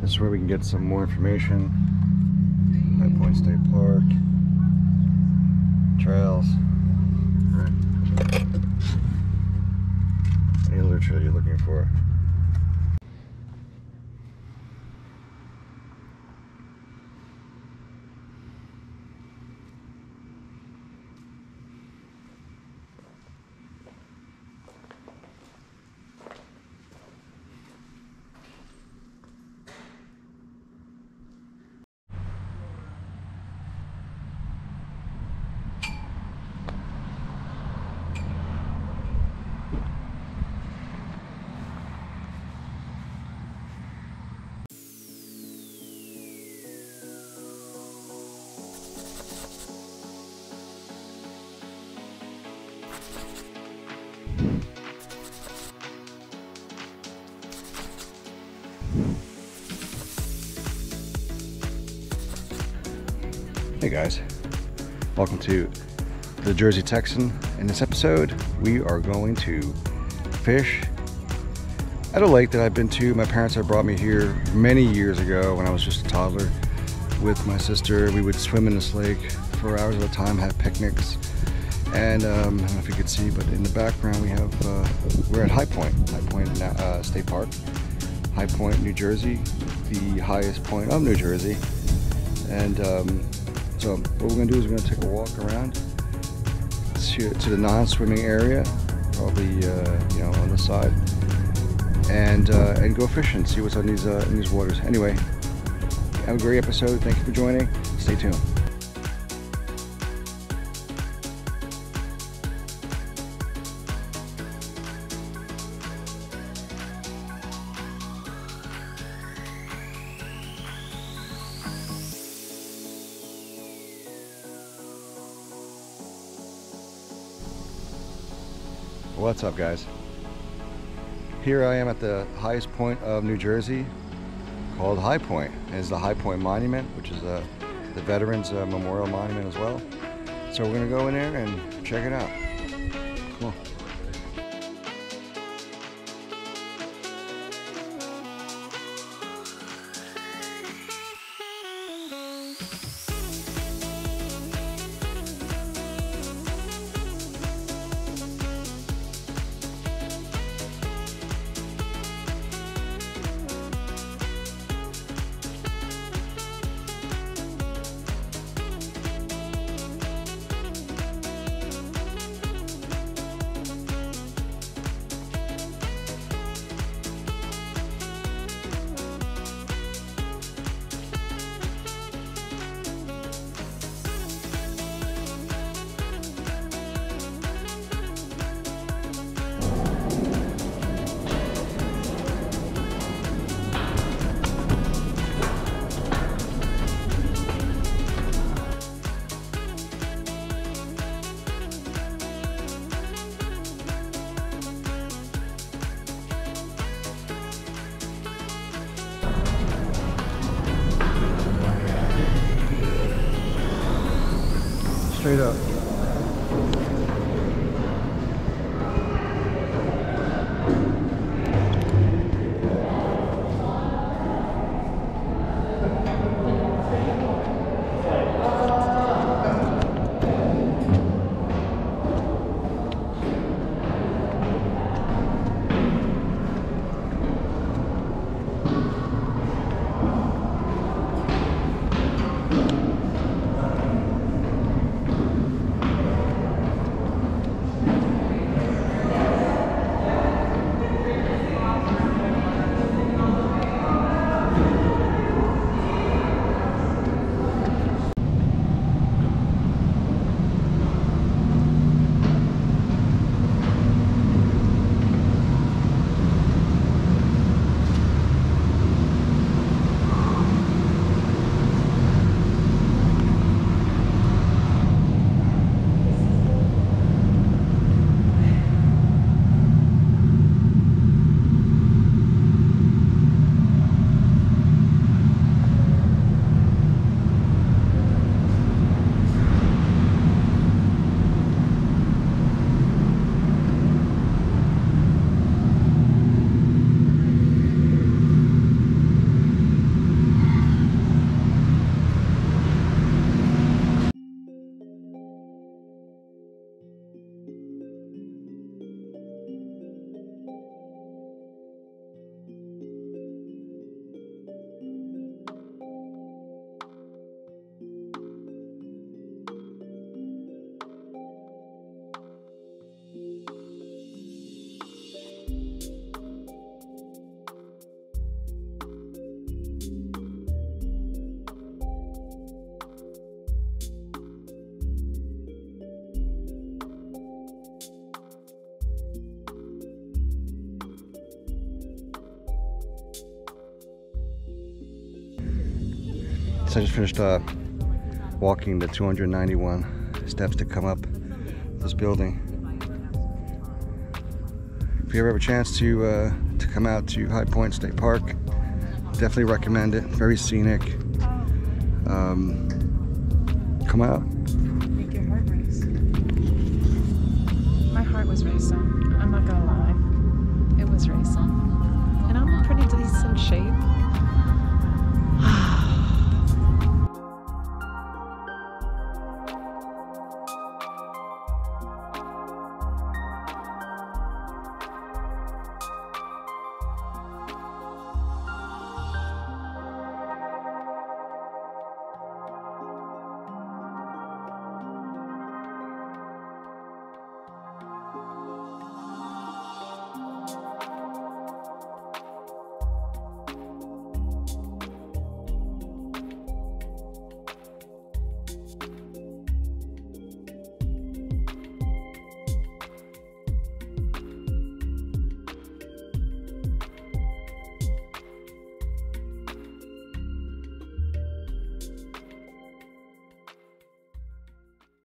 This is where we can get some more information. High Point State Park. Trails. Alright. Any literature you're looking for. Hey guys, welcome to the Jersey Texan. In this episode, we are going to fish at a lake that I've been to. My parents had brought me here many years ago when I was just a toddler with my sister. We would swim in this lake for hours at a time, have picnics. And um, I don't know if you could see, but in the background we have, uh, we're at High Point, High Point uh, State Park, High Point, New Jersey, the highest point of New Jersey. And um, so what we're gonna do is we're gonna take a walk around to, to the non-swimming area, probably uh, you know on the side, and uh, and go fishing, see what's on these uh, in these waters. Anyway, have a great episode. Thank you for joining. Stay tuned. What's up, guys? Here I am at the highest point of New Jersey called High Point. It's the High Point Monument, which is uh, the Veterans uh, Memorial Monument as well. So we're gonna go in there and check it out. Come on. Straight up. So I just finished uh, walking the 291 steps to come up this building. If you ever have a chance to uh, to come out to High Point State Park, definitely recommend it. Very scenic. Um, come out. Make your heart race. My heart was racing. I'm not gonna lie. It was racing. And I'm in pretty decent shape.